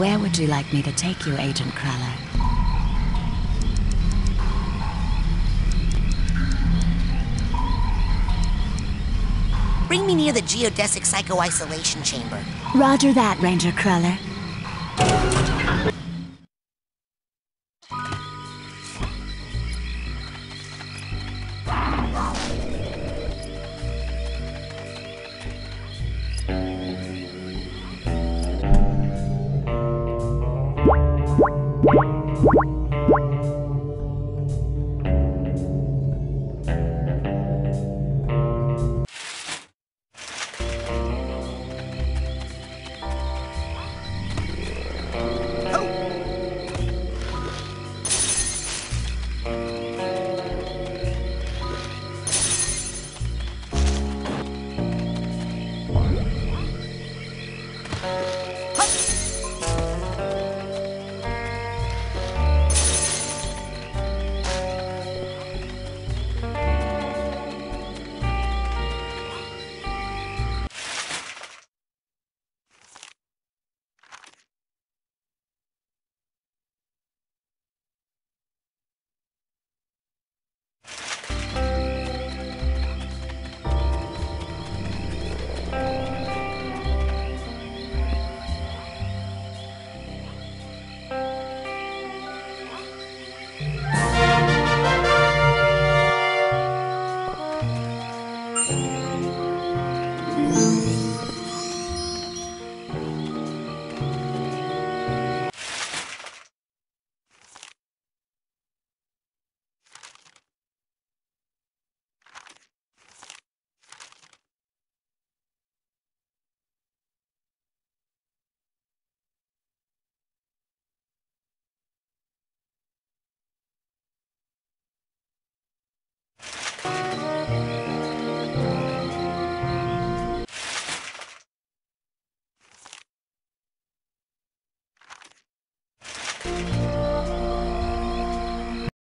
Where would you like me to take you, Agent Cruller? Bring me near the geodesic psycho-isolation chamber. Roger that, Ranger Cruller.